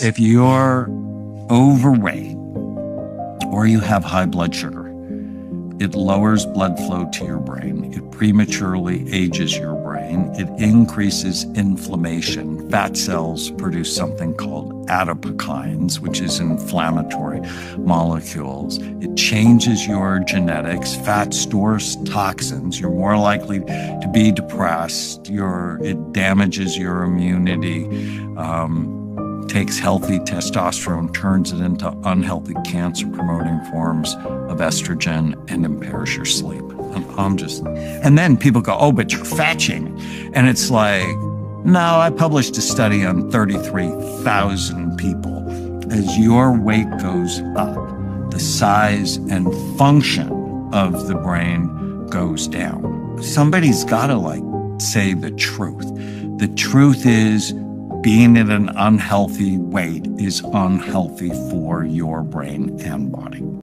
If you're overweight or you have high blood sugar, it lowers blood flow to your brain. It prematurely ages your brain. It increases inflammation. Fat cells produce something called adipokines, which is inflammatory molecules. It changes your genetics. Fat stores toxins. You're more likely to be depressed. Your, it damages your immunity. Um, takes healthy testosterone, turns it into unhealthy cancer promoting forms of estrogen, and impairs your sleep. And I'm just, and then people go, oh, but you're fat shaming. And it's like, no, I published a study on 33,000 people. As your weight goes up, the size and function of the brain goes down. Somebody's got to like say the truth. The truth is, being at an unhealthy weight is unhealthy for your brain and body.